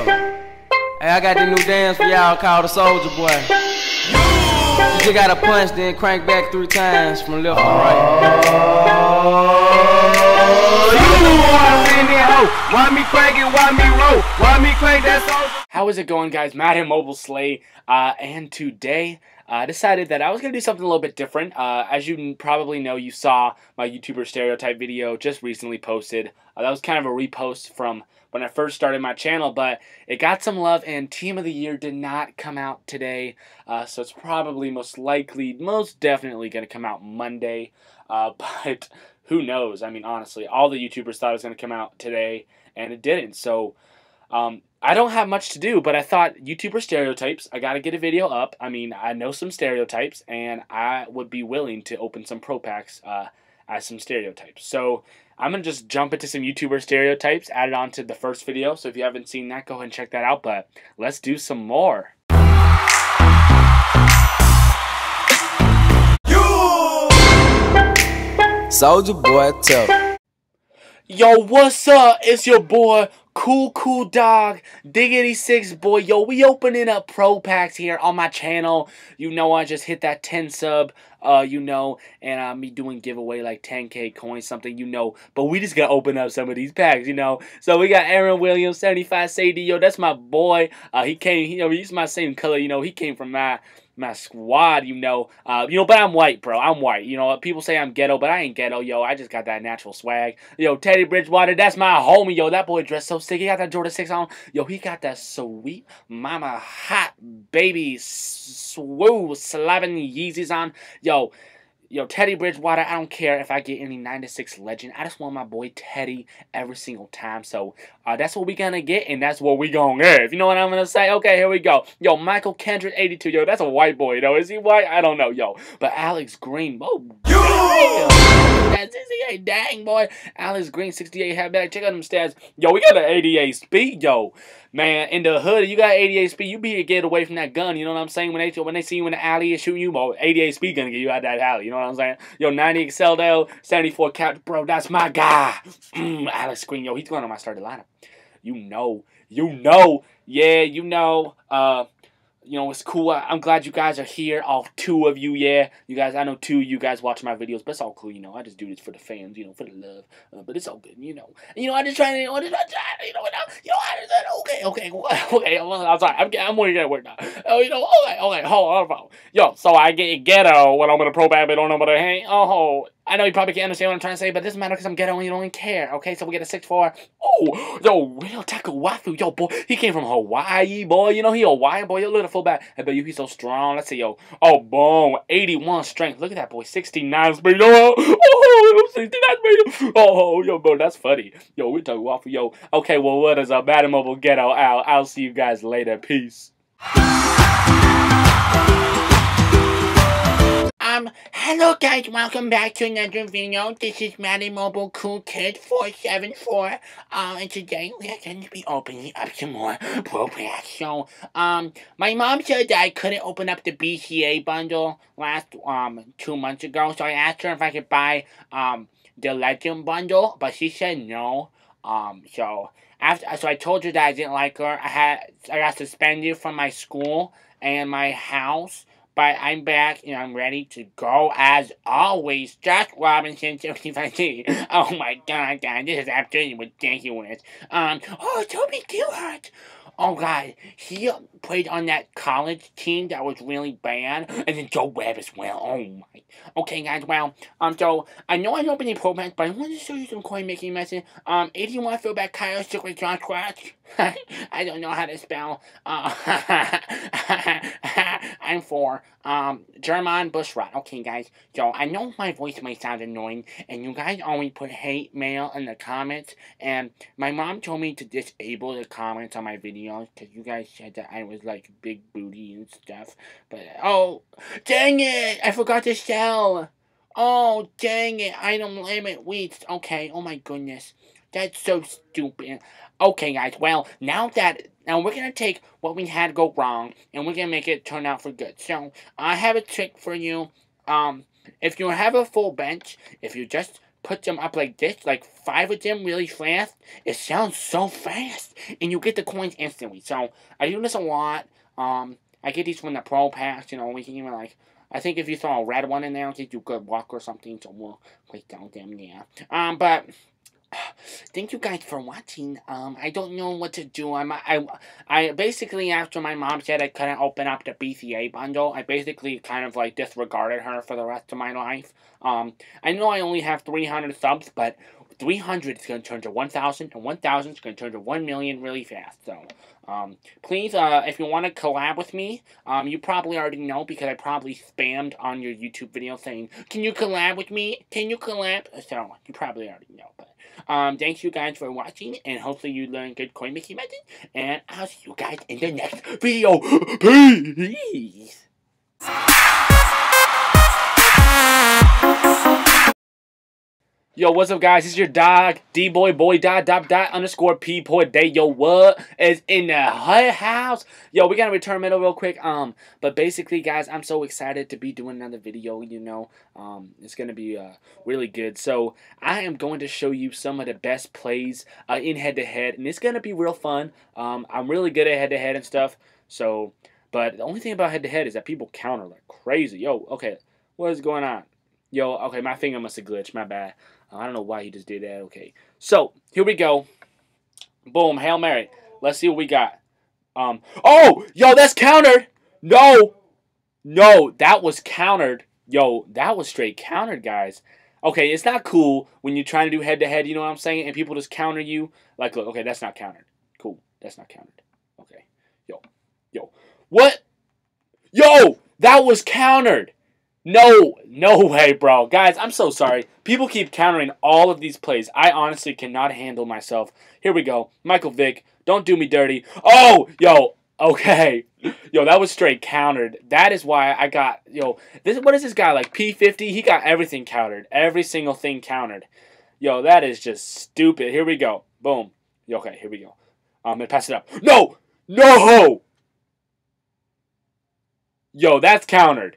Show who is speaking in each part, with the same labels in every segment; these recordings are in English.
Speaker 1: Oh. Hey, I got the new dance for y'all called the Soldier Boy. You just gotta punch, then crank back three times from left to right. Why me crank it? Why me roll? Why me crank that soldier?
Speaker 2: How is it going, guys? Madden Mobile Slay, uh, and today I uh, decided that I was going to do something a little bit different. Uh, as you probably know, you saw my YouTuber stereotype video just recently posted. Uh, that was kind of a repost from when I first started my channel, but it got some love, and Team of the Year did not come out today, uh, so it's probably most likely, most definitely going to come out Monday, uh, but who knows? I mean, honestly, all the YouTubers thought it was going to come out today, and it didn't, so um, I don't have much to do, but I thought YouTuber stereotypes, I got to get a video up. I mean, I know some stereotypes, and I would be willing to open some pro packs uh, as some stereotypes. So I'm going to just jump into some YouTuber stereotypes, add it on to the first video. So if you haven't seen that, go ahead and check that out. But let's do some more.
Speaker 1: Soldier Boy Tell.
Speaker 2: Yo, what's up? It's your boy Cool Cool Dog, Diggity Six Boy. Yo, we opening up pro packs here on my channel. You know, I just hit that 10 sub, uh, you know, and uh, me doing giveaway like 10k coins, something, you know. But we just gotta open up some of these packs, you know. So we got Aaron Williams, 75 Sadie. Yo, that's my boy. Uh, he came, you know, he's my same color, you know. He came from my my squad, you know. Uh, you know, but I'm white, bro. I'm white. You know, people say I'm ghetto, but I ain't ghetto, yo. I just got that natural swag. Yo, Teddy Bridgewater, that's my homie, yo. That boy dressed so sick. He got that Jordan 6 on. Yo, he got that sweet mama hot baby swoo slapping Yeezys on. Yo, Yo, Teddy Bridgewater, I don't care if I get any 96 legend. I just want my boy Teddy every single time. So uh, that's what we gonna get, and that's what we gonna get. You know what I'm gonna say? Okay, here we go. Yo, Michael Kendrick, 82. Yo, that's a white boy. though. is he white? I don't know. Yo, but Alex Green. Oh. That's 68. Dang, boy. Alex Green, 68 halfback. Check out them stats. Yo, we got an 88 speed, yo man, in the hood, you got 88 speed, you be to get away from that gun. You know what I'm saying? When they when they see you in the alley and shooting you, well, 88 speed gonna get you out that alley. You know what I'm saying? Yo, 90 Excel Dale, 74 cap, bro, that's my guy. Mm, Alex Green, yo, he's going on my starting lineup. You know, you know, yeah, you know. Uh, you know, it's cool. I'm glad you guys are here, all two of you. Yeah, you guys. I know two of you guys watch my videos, but it's all cool. You know, I just do this for the fans. You know, for the love. Uh, but it's all good. You know. And, you know, I just trying to. You know, I just trying. You know, I, you know, I just okay, okay, okay. I'm sorry. I'm I'm to get work now. Oh, you know, okay, okay. Hold on, Yo, so I get ghetto when I'm in a pro bad, but don't know what I hang. Oh, I know you probably can't understand what I'm trying to say, but it doesn't matter because I'm ghetto and you don't even care. Okay, so we get a 6'4. Oh, yo, real Taco Wafu. Yo, boy, he came from Hawaii, boy. You know, he Hawaiian, boy. Yo, look at the fullback. I bet you he's so strong. Let's see, yo. Oh, boom. 81 strength. Look at that, boy. 69 speed. Oh, oh 69 speed. Oh, yo, bro, that's funny. Yo, we Taco Wafu. Yo, okay, well, what is up? Bad Mobile Ghetto out. I'll see you guys later. Peace. Hello guys, welcome back to another video. This is Madden Mobile Cool Kid 474. Um, and today we are going to be opening up some more Pro Packs. So, um, my mom said that I couldn't open up the BCA bundle last, um, two months ago. So I asked her if I could buy, um, the Legend bundle, but she said no. Um, so after, so I told her that I didn't like her. I had, I got suspended from my school and my house but I'm back and I'm ready to go as always. Josh Robinson, 75 Oh my god, God, this is absolutely ridiculous. Um, oh, Toby Gerhart. Oh god, he played on that college team that was really bad, and then Joe Webb as well. Oh my. Okay, guys. Well, um, so I know I don't have any programs, but I want to show you some coin making methods. Um, if you want to feel back Kyle Secret John Scratch, I don't know how to spell. Uh, I'm for um German Bushrat. Okay, guys. So I know my voice may sound annoying, and you guys always put hate mail in the comments, and my mom told me to disable the comments on my videos because you guys said that I was like big booty and stuff. But oh, dang it! I forgot to sell. Oh, dang it! Item limit weeks. Okay. Oh my goodness. That's so stupid. Okay, guys. Well, now that now we're gonna take what we had go wrong and we're gonna make it turn out for good. So I have a trick for you. Um, if you have a full bench, if you just put them up like this, like five of them really fast. It sounds so fast, and you get the coins instantly. So I do this a lot. Um, I get these from the Pro Packs. You know, we can even like. I think if you throw a red one in there, you could walk or something. So we'll click down them yeah. Um, but thank you guys for watching. Um, I don't know what to do. I'm, I, I basically, after my mom said I couldn't open up the BCA bundle, I basically kind of like disregarded her for the rest of my life. Um, I know I only have 300 subs, but 300 is going to turn to 1,000, and 1,000 is going to turn to 1 million really fast. So, um, please, uh, if you want to collab with me, um, you probably already know because I probably spammed on your YouTube video saying, Can you collab with me? Can you collab? So, you probably already know. But, um, thanks you guys for watching, and hopefully you learned good coin making method. And I'll see you guys in the next video. Peace! Yo, what's up, guys? It's your dog, D-boy, boy, dot, dot, dot, underscore, P, boy, day. Yo, what is in the house? Yo, we gotta return middle real quick. Um, but basically, guys, I'm so excited to be doing another video, you know. Um, it's gonna be, uh, really good. So, I am going to show you some of the best plays, uh, in head-to-head, -head, and it's gonna be real fun. Um, I'm really good at head-to-head -head and stuff, so, but the only thing about head-to-head -head is that people counter like crazy. Yo, okay, what is going on? Yo, okay, my finger must have glitched, my bad. I don't know why he just did that. Okay. So, here we go. Boom. Hail Mary. Let's see what we got. Um. Oh! Yo, that's countered! No! No, that was countered. Yo, that was straight countered, guys. Okay, it's not cool when you're trying to do head-to-head, -head, you know what I'm saying? And people just counter you. Like, look, okay, that's not countered. Cool. That's not countered. Okay. Yo. Yo. What? Yo! That was countered! No, no way, bro. Guys, I'm so sorry. People keep countering all of these plays. I honestly cannot handle myself. Here we go. Michael Vick, don't do me dirty. Oh, yo, okay. Yo, that was straight countered. That is why I got, yo, this what is this guy, like P50? He got everything countered. Every single thing countered. Yo, that is just stupid. Here we go. Boom. Okay, here we go. Um, I'm going to pass it up. No! No! Yo, that's countered.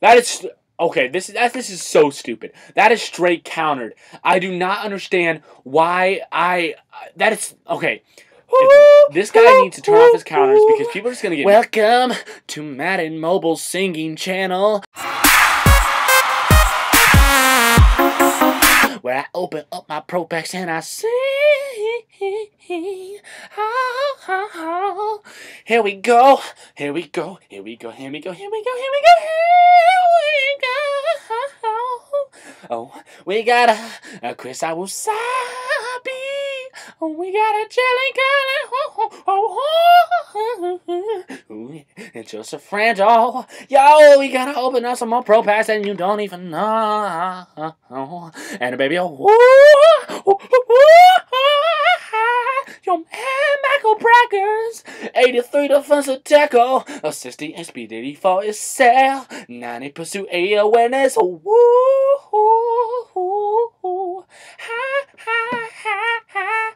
Speaker 2: That is okay. This that this is so stupid. That is straight countered. I do not understand why I. That is okay. this guy needs to turn off his counters because people are just gonna get. Welcome to Madden Mobile Singing Channel. Where I open up my Pro Packs and I sing. Oh, oh, oh. Here we go. Here we go. Here we go. Here we go. Here we go. Here we go. Here we go. Oh, we got a, a Chris Wasabi. Oh, we got a jelly garlic. Oh, oh, oh. oh, oh, oh. And Joseph Franjo. Yo, we gotta open up some more Pro Packs and you don't even know. And a baby. Oh, Yo, man, Michael Brockers. 83 defensive tackle. A 60 speed 84 is sale. 90 pursuit, 8 awareness. Woo, ha, ha, ha, ha.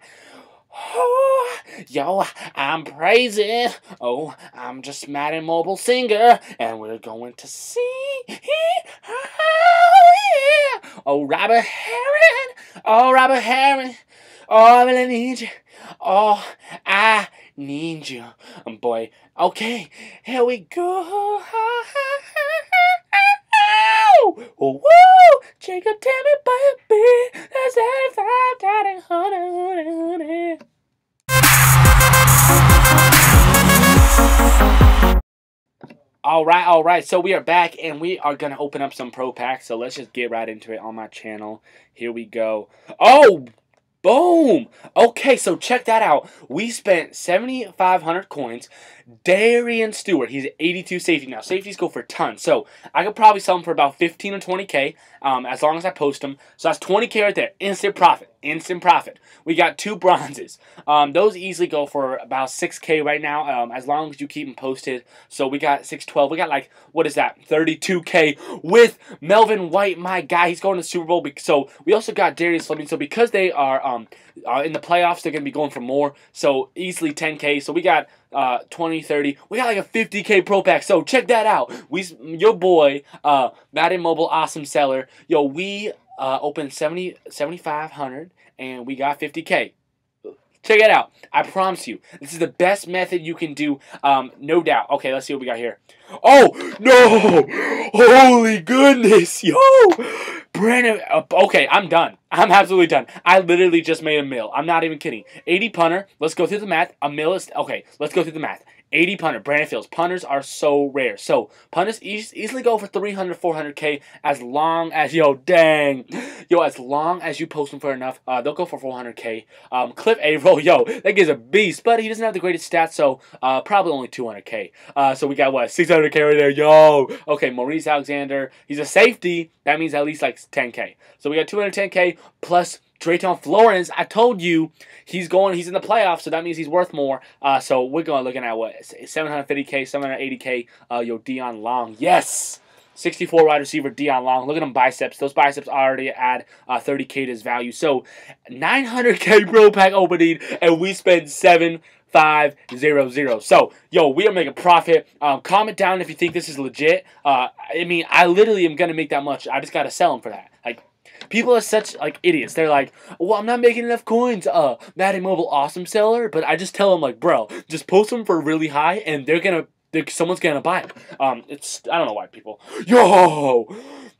Speaker 2: Oh, yo, I'm praising. Oh, I'm just Madden Mobile Singer, and we're going to see. Oh, yeah. Oh, Robert Herring. Oh, Robert Herring. Oh, I really need you. Oh, I need you. Um, boy, okay, here we go. Woo! Jacob, tell me, baby, that's everything, daddy, honey, honey, honey. All right, all right. So we are back, and we are gonna open up some pro packs. So let's just get right into it on my channel. Here we go. Oh, Boom! Okay, so check that out. We spent 7,500 coins. Darian Stewart, he's 82 safety now. Safeties go for tons. So I could probably sell them for about 15 or 20K um, as long as I post them. So that's 20K right there. Instant profit. Instant profit. We got two bronzes. Um, those easily go for about 6K right now um, as long as you keep them posted. So we got 612. We got like, what is that? 32K with Melvin White, my guy. He's going to Super Bowl. So we also got Darius Fleming. So because they are um, uh, in the playoffs, they're going to be going for more. So easily 10K. So we got uh, 20, 30. We got like a 50K Pro Pack. So check that out. We, your boy, uh, Madden Mobile Awesome Seller. Yo, we uh, opened 70 7500 and we got 50k. Check it out. I promise you, this is the best method you can do. Um, no doubt. Okay, let's see what we got here. Oh no! Holy goodness, yo! Brandon, uh, okay, I'm done. I'm absolutely done. I literally just made a mill. I'm not even kidding. 80 punter. Let's go through the math. A mill is okay. Let's go through the math. 80 punter, Brandon Fields. Punters are so rare. So, punters e easily go for 300, 400K as long as, yo, dang. Yo, as long as you post them for enough, uh, they'll go for 400K. Um, Cliff Avril, yo, that guy's a beast, but he doesn't have the greatest stats, so uh, probably only 200K. Uh, so we got, what, 600K right there, yo. Okay, Maurice Alexander, he's a safety. That means at least like 10K. So we got 210K plus Drayton Florence, I told you he's going. He's in the playoffs, so that means he's worth more. Uh, so we're going looking at what 750k, 780k. Uh, yo, Dion Long, yes. 64 wide receiver Dion Long. Look at them biceps. Those biceps already add uh, 30k to his value. So 900k pro pack opening, and we spend seven five zero zero. So, yo, we are making profit. Um, comment down if you think this is legit. Uh, I mean, I literally am gonna make that much. I just gotta sell them for that. People are such like idiots. They're like, "Well, I'm not making enough coins." Uh, Madden Mobile awesome seller, but I just tell them like, "Bro, just post them for really high, and they're gonna, someone's gonna buy it. Um, it's I don't know why people. Yo,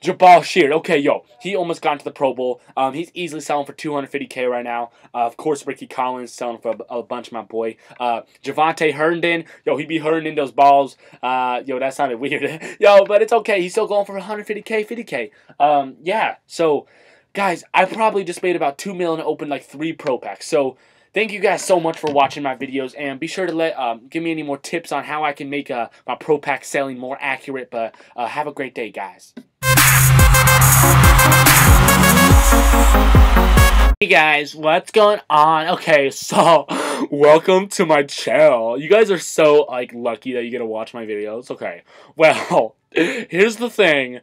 Speaker 2: Jabaal Sheard. Okay, yo, he almost got into the Pro Bowl. Um, he's easily selling for 250k right now. Uh, of course, Ricky Collins selling for a, a bunch, my boy. Uh, Javontee Herndon. Yo, he be hurting those balls. Uh, yo, that sounded weird. yo, but it's okay. He's still going for 150k, 50k. Um, yeah. So, guys, I probably just made about two million and opened like three Pro packs. So. Thank you guys so much for watching my videos, and be sure to let um, give me any more tips on how I can make uh, my Pro Pack selling more accurate. But uh, have a great day, guys. Hey guys, what's going on? Okay, so welcome to my channel. You guys are so like lucky that you get to watch my videos. Okay, well, here's the thing.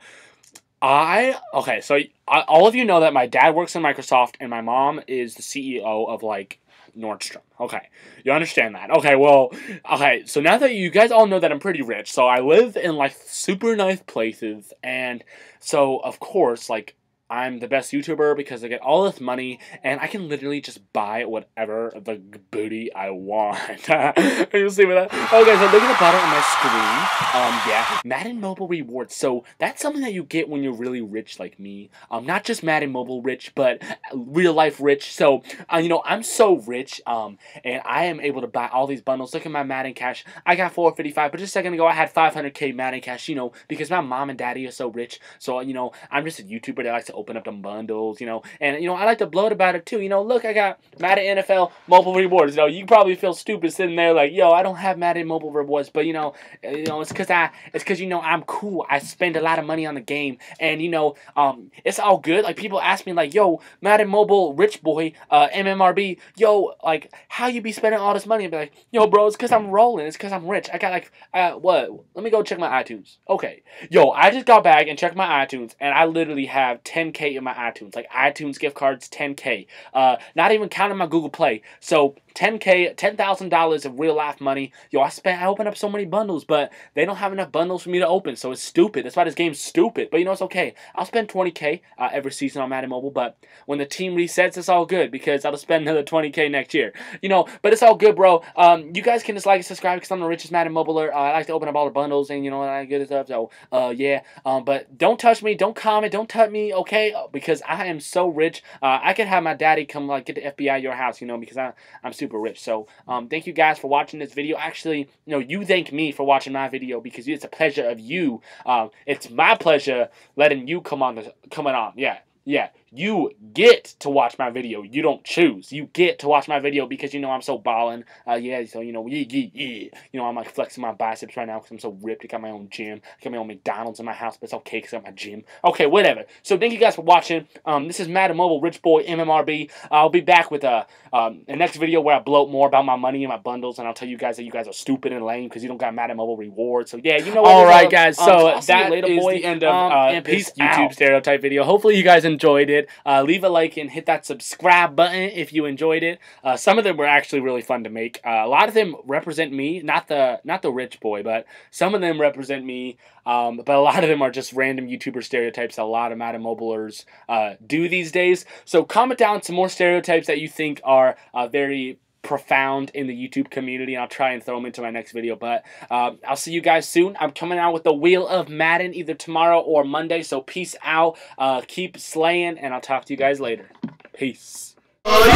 Speaker 2: I okay, so I, all of you know that my dad works in Microsoft and my mom is the CEO of like Nordstrom. Okay, you understand that. Okay, well, okay, so now that you guys all know that I'm pretty rich, so I live in like super nice places, and so of course, like I'm the best YouTuber because I get all this money and I can literally just buy whatever the booty I want. Are you see that? Okay, so look at the bottom of my screen. Um, yeah, Madden Mobile rewards. So that's something that you get when you're really rich like me. Um, not just Madden Mobile rich, but real life rich. So, uh, you know, I'm so rich. Um, and I am able to buy all these bundles. Look at my Madden cash. I got 455, but just a second ago I had 500k Madden cash. You know, because my mom and daddy are so rich. So you know, I'm just a YouTuber that likes to open up them bundles, you know. And, you know, I like to bloat about it too. You know, look, I got Madden NFL mobile rewards. You know, you probably feel stupid sitting there like, yo, I don't have Madden mobile rewards. But, you know, uh, you know, it's because I, it's because, you know, I'm cool. I spend a lot of money on the game. And, you know, um, it's all good. Like, people ask me, like, yo, Madden mobile rich boy, uh, MMRB, yo, like, how you be spending all this money? And be like, yo, bro, it's because I'm rolling. It's because I'm rich. I got, like, uh, what? Let me go check my iTunes. Okay. Yo, I just got back and checked my iTunes, and I literally have 10K in my iTunes, like iTunes gift cards, 10K. Uh, not even counting my Google Play. So 10K, $10,000 of real life money. Yo, I spent, I opened up so many bundles, but they don't have enough bundles for me to open, so it's stupid. That's why this game's stupid. But you know, it's okay. I'll spend 20K uh, every season on Madden Mobile, but when the team resets, it's all good because I'll spend another 20K next year. You know, but it's all good, bro. Um, you guys can just like and subscribe because I'm the richest Madden Mobiler. Uh, I like to open up all the bundles and, you know, I good stuff. So, uh, yeah. Um, but don't touch me. Don't comment. Don't touch me, okay? Because I am so rich. Uh, I could have my daddy come, like, get the FBI your house, you know, because I, I'm super rich. So, um, thank you guys for watching this video. Actually, you know, you thank me for watching my video because it's a pleasure of you. Um, it's my pleasure letting you come on the coming on. Yeah, yeah. You get to watch my video. You don't choose. You get to watch my video because you know I'm so balling. Uh, yeah, so you know, yeah, yeah, yeah. You know, I'm like flexing my biceps right now because I'm so ripped. I got my own gym. I got my own McDonald's in my house, but it's okay because I got my gym. Okay, whatever. So thank you guys for watching. Um, this is Madden Mobile Rich Boy MMRB. I'll be back with a um, a next video where I bloat more about my money and my bundles, and I'll tell you guys that you guys are stupid and lame because you don't got Madden Mobile rewards. So yeah, you know. What All right, guys. Um, so
Speaker 3: I'll see you
Speaker 2: that
Speaker 3: later,
Speaker 2: is
Speaker 3: boy.
Speaker 2: the end of
Speaker 3: Um,
Speaker 2: uh,
Speaker 3: and
Speaker 2: this YouTube
Speaker 3: out.
Speaker 2: stereotype video. Hopefully you guys enjoyed it. It. Uh, leave a like and hit that subscribe button if you enjoyed it. Uh, some of them were actually really fun to make. Uh, a lot of them represent me, not the not the rich boy, but some of them represent me. Um, but a lot of them are just random YouTuber stereotypes that a lot of Madden Mobilers uh, do these days. So comment down some more stereotypes that you think are uh, very profound in the YouTube community, I'll try and throw them into my next video. But uh, I'll see you guys soon. I'm coming out with the Wheel of Madden either tomorrow or Monday. So peace out. Uh, keep slaying, and I'll talk to you guys later. Peace.
Speaker 1: Why